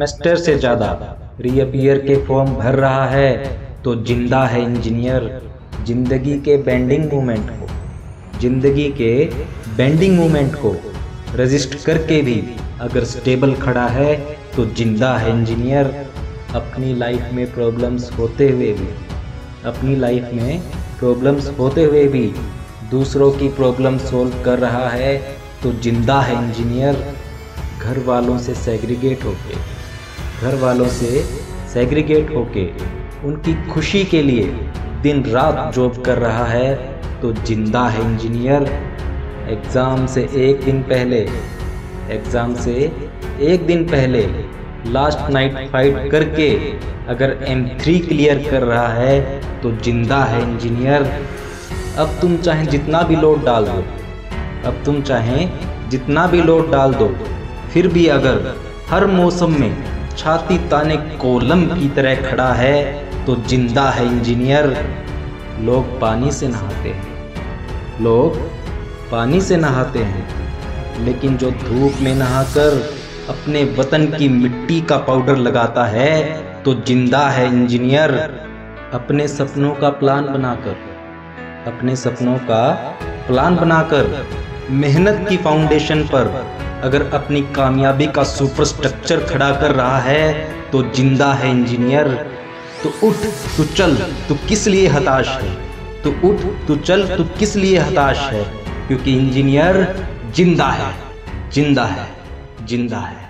Semester से ज़्यादा reappear के फॉर्म भर रहा है तो ज़िंदा है इंजीनियर ज़िंदगी के बेंडिंग मूवमेंट को, ज़िंदगी के बेंडिंग मूवमेंट को रजिस्ट करके भी अगर स्टेबल खड़ा है तो ज़िंदा है इंजीनियर अपनी लाइफ में प्रॉब्लम्स होते हुए भी, अपनी लाइफ में प्रॉब्लम्स होते हुए भी दूसरों की प्रॉब्लम सॉल्व कर रहा है तो ज़िंदा है इंजीनियर घर वालों से सेग्रीगेट होके। घर वालों से सेग्रीगेट होके उनकी खुशी के लिए दिन रात जॉब कर रहा है तो ज़िंदा है इंजीनियर एग्ज़ाम से एक दिन पहले एग्ज़ाम से एक दिन पहले लास्ट नाइट फाइट करके अगर M3 क्लियर कर रहा है तो ज़िंदा है इंजीनियर अब तुम चाहे जितना भी लोड डाल दो, अब तुम चाहे जितना भी लोड डाल दो, फिर भी अगर हर मौसम में छाती ताने कोलम की तरह खड़ा है तो ज़िंदा है इंजीनियर। लोग पानी से नहाते हैं। लोग पानी से नहाते हैं, लेकिन जो धूप में नहाकर अपने वतन की मिट्टी का पाउडर लगाता है तो ज़िंदा है इंजीनियर। अपने सपनों का प्लान बनाकर, अपने सपनों का प्लान बनाकर, मेहनत की फाउंडेशन पर अगर अपनी कामयाबी का सुपरस्ट्रक्चर खड़ा कर रहा है तो ज़िंदा है इंजीनियर। तो उठ, तू चल, तू किस लिए हताश है? तो उठ, तू चल, तू किस लिए हताश है? क्योंकि इंजीनियर ज़िंदा है ज़िंदा है ज़िंदा है।